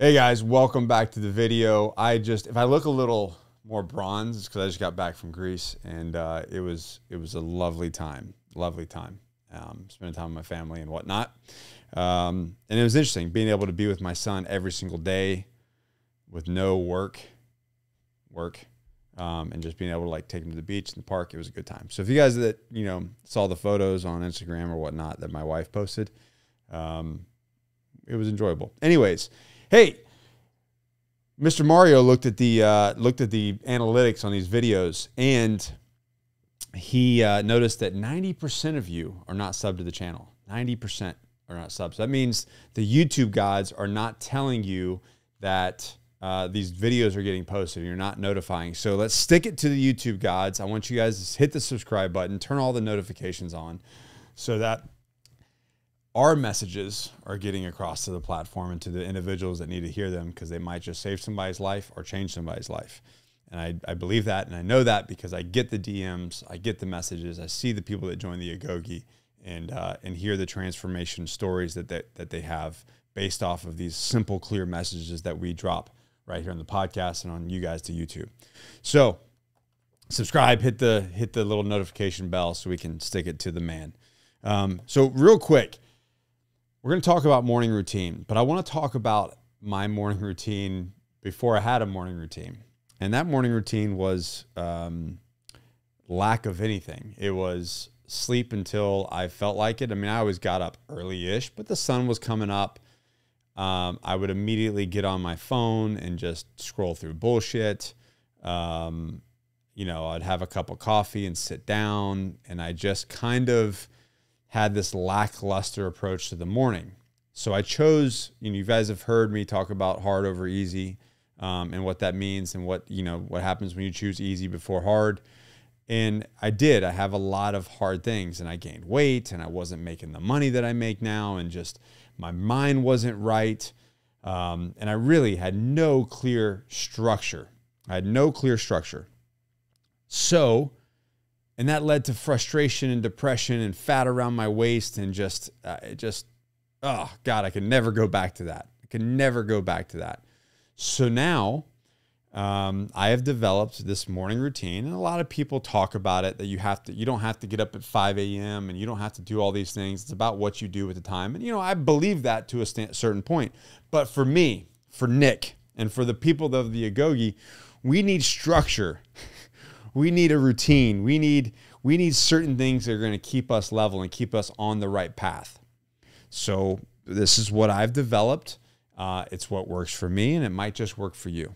Hey guys, welcome back to the video. I just, if I look a little more bronze, it's because I just got back from Greece and uh, it was it was a lovely time, lovely time. Um, spending time with my family and whatnot, um, and it was interesting being able to be with my son every single day, with no work, work, um, and just being able to like take him to the beach and the park. It was a good time. So if you guys that you know saw the photos on Instagram or whatnot that my wife posted, um, it was enjoyable. Anyways. Hey, Mr. Mario looked at the uh, looked at the analytics on these videos, and he uh, noticed that 90% of you are not subbed to the channel. 90% are not subs. That means the YouTube gods are not telling you that uh, these videos are getting posted. And you're not notifying. So let's stick it to the YouTube gods. I want you guys to hit the subscribe button, turn all the notifications on, so that our messages are getting across to the platform and to the individuals that need to hear them because they might just save somebody's life or change somebody's life. And I, I believe that and I know that because I get the DMs, I get the messages, I see the people that join the Agoge and uh, and hear the transformation stories that, that that they have based off of these simple, clear messages that we drop right here on the podcast and on you guys to YouTube. So subscribe, hit the hit the little notification bell so we can stick it to the man. Um, so real quick, we're going to talk about morning routine, but I want to talk about my morning routine before I had a morning routine. And that morning routine was um, lack of anything. It was sleep until I felt like it. I mean, I always got up early ish, but the sun was coming up. Um, I would immediately get on my phone and just scroll through bullshit. Um, you know, I'd have a cup of coffee and sit down, and I just kind of had this lackluster approach to the morning. So I chose, you know, you guys have heard me talk about hard over easy um, and what that means and what, you know, what happens when you choose easy before hard. And I did. I have a lot of hard things and I gained weight and I wasn't making the money that I make now and just my mind wasn't right. Um, and I really had no clear structure. I had no clear structure. So and that led to frustration and depression and fat around my waist and just uh, just oh god i could never go back to that. I could never go back to that. So now um, i have developed this morning routine and a lot of people talk about it that you have to you don't have to get up at 5 a.m and you don't have to do all these things. It's about what you do at the time. And you know i believe that to a certain point. But for me for nick and for the people of the agoge we need structure we need a routine. We need we need certain things that are going to keep us level and keep us on the right path. So this is what I've developed. Uh, it's what works for me, and it might just work for you.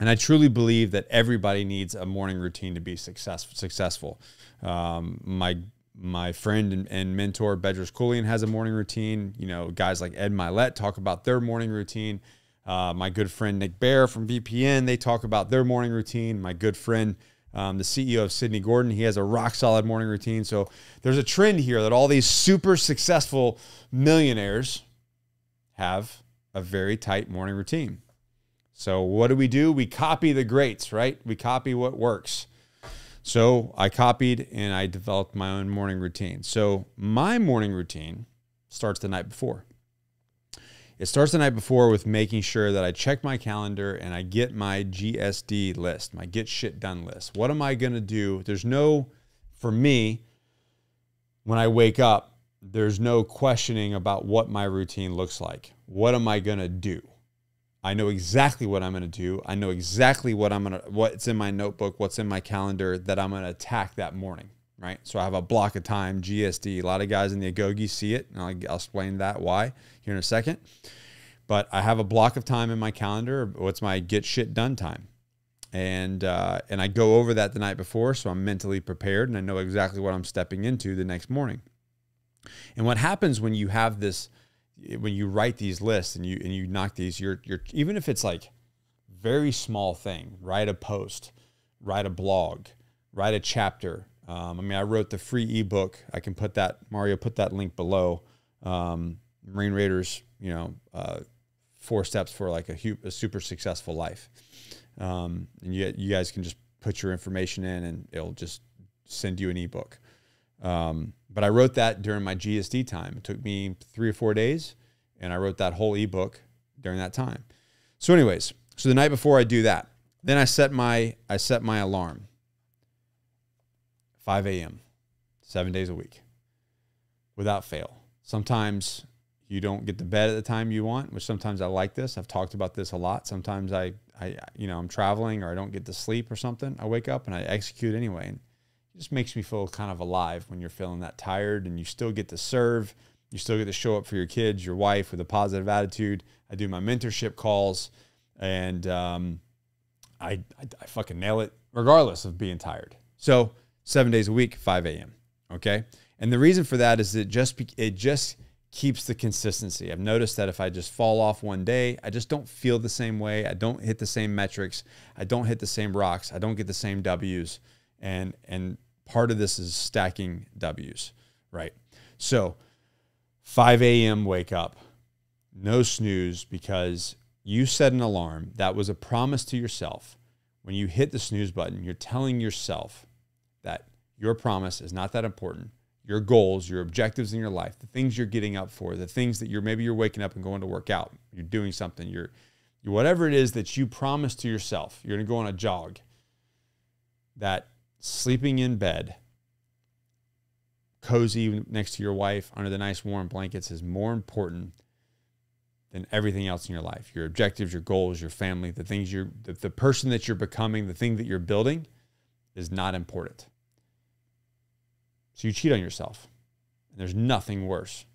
And I truly believe that everybody needs a morning routine to be success, successful. Um, my my friend and, and mentor Bedros Keuilian has a morning routine. You know, guys like Ed Mylett talk about their morning routine. Uh, my good friend Nick Bare from BPN, they talk about their morning routine. My good friend um, the CEO of Sydney Gordon. He has a rock solid morning routine. So there's a trend here that all these super successful millionaires have a very tight morning routine. So what do we do? We copy the greats, right? We copy what works. So I copied and I developed my own morning routine. So my morning routine starts the night before. It starts the night before with making sure that I check my calendar and I get my GSD list, my get shit done list. What am I going to do? There's no, for me, when I wake up, there's no questioning about what my routine looks like. What am I going to do? I know exactly what I'm going to do. I know exactly what I'm going to what's in my notebook, what's in my calendar that I'm going to attack that morning, right? So I have a block of time, GSD. A lot of guys in the agoge see it, and I'll, I'll explain that why here in a second. But I have a block of time in my calendar. What's my get shit done time? And uh, and I go over that the night before, so I'm mentally prepared and I know exactly what I'm stepping into the next morning. And what happens when you have this, when you write these lists and you and you knock these, you're you're even if it's like very small thing, write a post, write a blog, write a chapter. Um, I mean, I wrote the free ebook. I can put that Mario put that link below. Um, Marine Raiders, you know, uh, four steps for like a, hu- a super successful life. Um, and you, you guys can just put your information in and it'll just send you an ebook. Um, but I wrote that during my GSD time. It took me three or four days and I wrote that whole ebook during that time. So, anyways, so the night before I do that, then I set my I set my alarm. 5 a.m. seven days a week, without fail. Sometimes you don't get to bed at the time you want, which sometimes I like this. I've talked about this a lot. Sometimes I, I, you know, I'm traveling or I don't get to sleep or something. I wake up and I execute anyway. And it just makes me feel kind of alive when you're feeling that tired and you still get to serve. You still get to show up for your kids, your wife with a positive attitude. I do my mentorship calls and um, I, I, I fucking nail it regardless of being tired. So seven days a week, 5 a.m. Okay. And the reason for that is it just, it just, keeps the consistency. I've noticed that if I just fall off one day, I just don't feel the same way. I don't hit the same metrics. I don't hit the same rocks. I don't get the same W's. And and part of this is stacking W's, right? So 5 a.m. wake up, no snooze because you set an alarm. That was a promise to yourself. When you hit the snooze button, you're telling yourself that your promise is not that important your goals, your objectives in your life, the things you're getting up for, the things that you're maybe you're waking up and going to work out, you're doing something, you're whatever it is that you promise to yourself, you're going to go on a jog. That sleeping in bed, cozy next to your wife under the nice warm blankets is more important than everything else in your life. Your objectives, your goals, your family, the things you're the, the person that you're becoming, the thing that you're building is not important. So you cheat on yourself. And there's nothing worse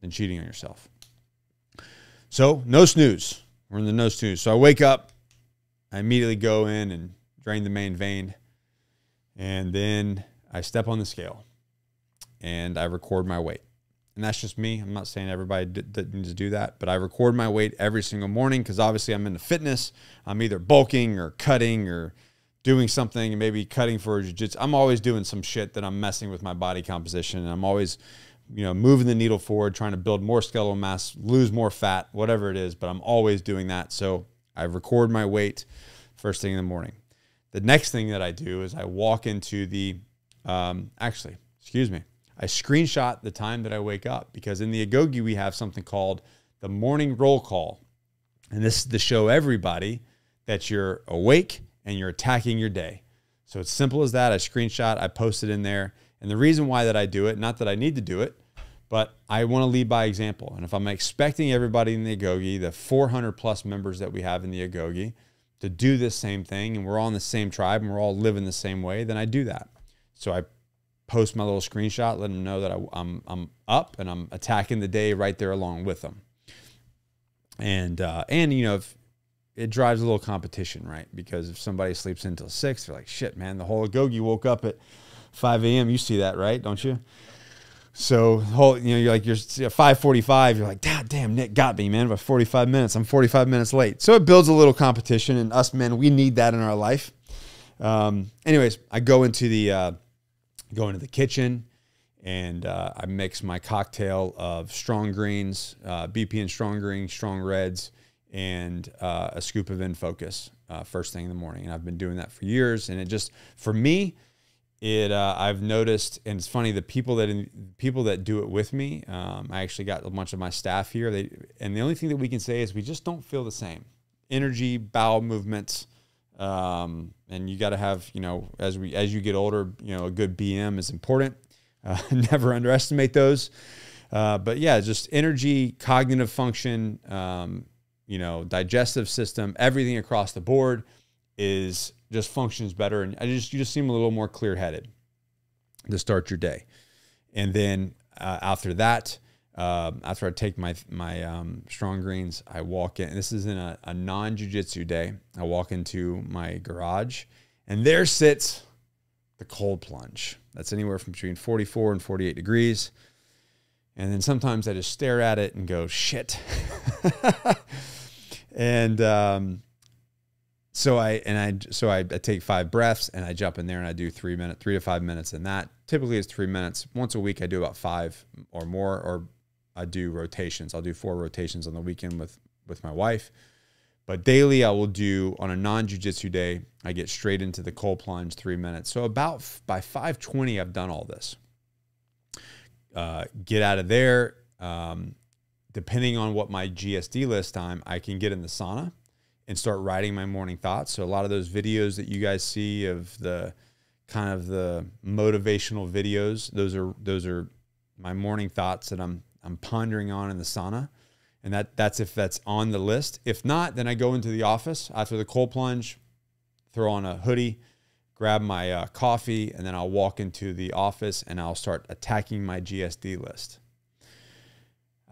than cheating on yourself. So, no snooze. We're in the no snooze. So I wake up, I immediately go in and drain the main vein, and then I step on the scale and I record my weight. And that's just me. I'm not saying everybody d- needs to do that, but I record my weight every single morning because obviously I'm into fitness. I'm either bulking or cutting or doing something and maybe cutting for jiu-jitsu. I'm always doing some shit that I'm messing with my body composition and I'm always you know moving the needle forward trying to build more skeletal mass, lose more fat, whatever it is, but I'm always doing that. So I record my weight first thing in the morning. The next thing that I do is I walk into the um, actually, excuse me. I screenshot the time that I wake up because in the Agoge we have something called the morning roll call. And this is to show everybody that you're awake and you're attacking your day. So it's simple as that. I screenshot, I post it in there. And the reason why that I do it, not that I need to do it, but I want to lead by example. And if I'm expecting everybody in the Agoge, the 400 plus members that we have in the Agoge, to do this same thing, and we're all in the same tribe and we're all living the same way, then I do that. So I post my little screenshot, let them know that I, am I'm up and I'm attacking the day right there along with them. And uh, and you know if it drives a little competition, right? Because if somebody sleeps until six, they're like, shit, man, the whole Agoge woke up at 5 a.m. You see that, right? Don't you? So whole, you know, you're like you're 5:45. You're like, God damn, Nick got me, man. By 45 minutes, I'm 45 minutes late. So it builds a little competition, and us men, we need that in our life. Um, anyways, I go into the uh, go into the kitchen, and uh, I mix my cocktail of strong greens, uh, BP and strong greens, strong reds, and uh, a scoop of InFocus uh, first thing in the morning. And I've been doing that for years. And it just, for me, it uh, I've noticed, and it's funny the people that in, people that do it with me. Um, I actually got a bunch of my staff here. They and the only thing that we can say is we just don't feel the same energy, bowel movements, um, and you got to have you know as we as you get older, you know a good BM is important. Uh, never underestimate those. Uh, but yeah, just energy, cognitive function, um, you know, digestive system, everything across the board is just functions better. And I just, you just seem a little more clear headed to start your day. And then uh, after that, uh, after I take my my um, strong greens, I walk in. This is in a, a non jujitsu day. I walk into my garage, and there sits the cold plunge. That's anywhere from between 44 and 48 degrees. And then sometimes I just stare at it and go, shit. and um, so I and I so I, I, take five breaths and I jump in there and I do three minutes, three to five minutes in that. Typically, it's three minutes. Once a week, I do about five or more, or I do rotations. I'll do four rotations on the weekend with with my wife. But daily, I will do on a non jujitsu day. I get straight into the cold plunge, three minutes. So about by five twenty, I've done all this. Uh, get out of there. Um, depending on what my GSD list time, I can get in the sauna and start writing my morning thoughts. So a lot of those videos that you guys see of the kind of the motivational videos, those are those are my morning thoughts that I'm I'm pondering on in the sauna. And that that's if that's on the list. If not, then I go into the office after the cold plunge, throw on a hoodie, grab my uh, coffee, and then I'll walk into the office and I'll start attacking my GSD list.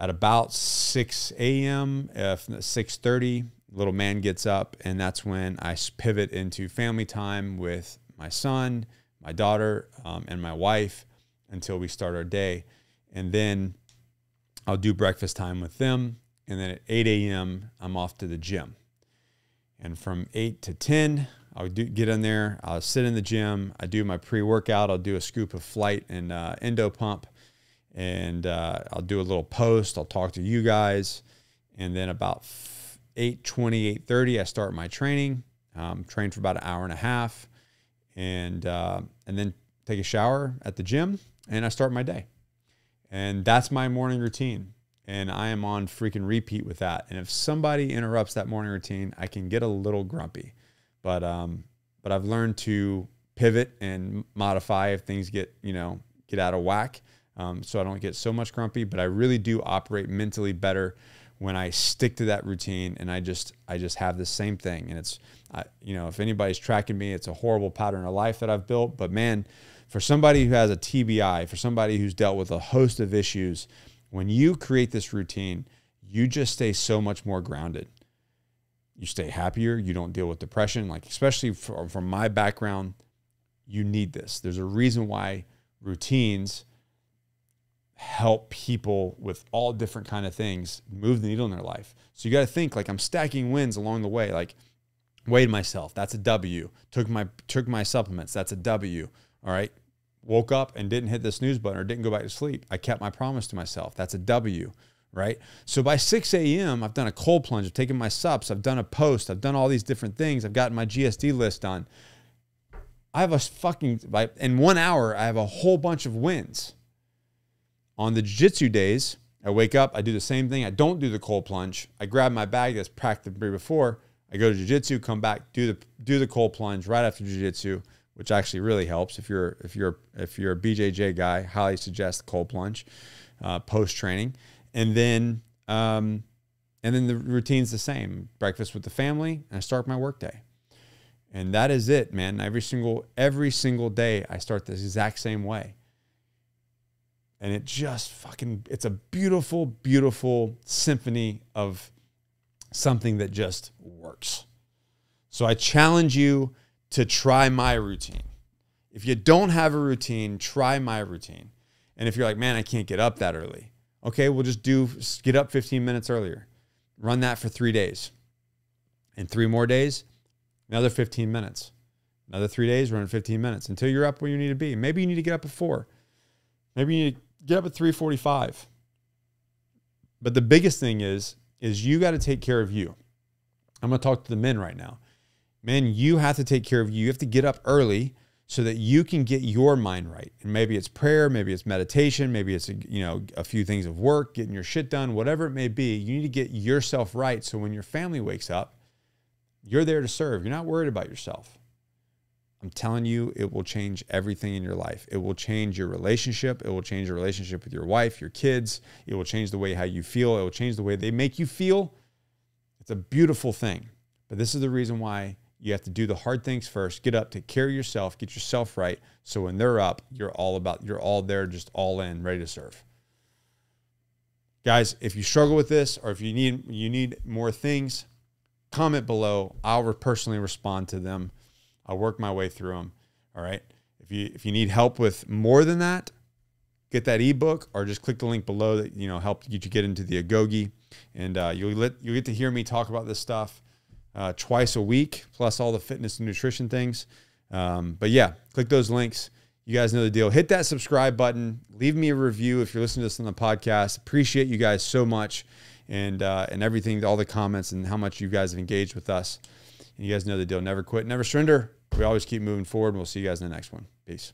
At about 6 a.m., if 6:30, little man gets up, and that's when I pivot into family time with my son, my daughter, um, and my wife until we start our day, and then I'll do breakfast time with them, and then at 8 a.m. I'm off to the gym, and from 8 to 10 I'll do, get in there. I'll sit in the gym. I do my pre-workout. I'll do a scoop of flight and uh, endo pump and uh, I'll do a little post. I'll talk to you guys, and then about 8:20, 8:30, I start my training. Um, train for about an hour and a half, and uh, and then take a shower at the gym, and I start my day. And that's my morning routine. And I am on freaking repeat with that. And if somebody interrupts that morning routine, I can get a little grumpy. But um, but I've learned to pivot and modify if things get you know get out of whack um, so I don't get so much grumpy. But I really do operate mentally better when I stick to that routine and I just I just have the same thing. And it's I, you know if anybody's tracking me, it's a horrible pattern of life that I've built. But man, for somebody who has a TBI, for somebody who's dealt with a host of issues, when you create this routine, you just stay so much more grounded. You stay happier. You don't deal with depression. Like especially from, from my background, you need this. There's a reason why routines help people with all different kind of things move the needle in their life. So you got to think like I'm stacking wins along the way. Like weighed myself, that's a W. Took my took my supplements, that's a W. All right. Woke up and didn't hit the snooze button or didn't go back to sleep. I kept my promise to myself. That's a W. Right. So by 6 a.m., I've done a cold plunge, I've taken my sups, I've done a post, I've done all these different things. I've gotten my GSD list done. I have a fucking, in one hour, I have a whole bunch of wins on the jiu-jitsu days, I wake up, I do the same thing. I don't do the cold plunge. I grab my bag that's packed the day before. I go to jiu-jitsu, come back, do the do the cold plunge right after jiu-jitsu, which actually really helps. If you're if you're if you're a BJJ guy, highly suggest cold plunge uh, post training, and then um, and then the routine's the same. Breakfast with the family, and I start my workday, and that is it, man. Every single every single day, I start the exact same way and it just fucking it's a beautiful beautiful symphony of something that just works. So i challenge you to try my routine. If you don't have a routine try my routine. And if you're like man i can't get up that early. Okay we'll just do get up 15 minutes earlier. Run that for three days. And three more days another 15 minutes. Another three days run 15 minutes. Until you're up where you need to be. Maybe you need to get up at four. Maybe you need to get up at 345. But the biggest thing is, is you got to take care of you. I'm going to talk to the men right now. Men, you have to take care of you. You have to get up early so that you can get your mind right. And maybe it's prayer, maybe it's meditation, maybe it's a, you know a few things of work, getting your shit done, whatever it may be. You need to get yourself right so when your family wakes up, you're there to serve. You're not worried about yourself. I'm telling you, it will change everything in your life. It will change your relationship. It will change your relationship with your wife, your kids. It will change the way how you feel. It will change the way they make you feel. It's a beautiful thing. But this is the reason why you have to do the hard things first. Get up, take care of yourself, get yourself right. So when they're up, you're all about, you're all there, just all in, ready to serve. Guys, if you struggle with this or if you need you need more things, comment below. I'll personally respond to them. I'll work my way through them. All right. If you if you need help with more than that, get that ebook or just click the link below that you know help get you get into the agoge, and uh, you'll let you get to hear me talk about this stuff uh, twice a week, plus all the fitness and nutrition things. Um, but yeah, click those links. You guys know the deal. Hit that subscribe button. Leave me a review if you're listening to this on the podcast. Appreciate you guys so much, and uh, and everything, all the comments, and how much you guys have engaged with us. You guys know the deal. Never quit, never surrender we always keep moving forward. And we'll see you guys in the next one. Peace.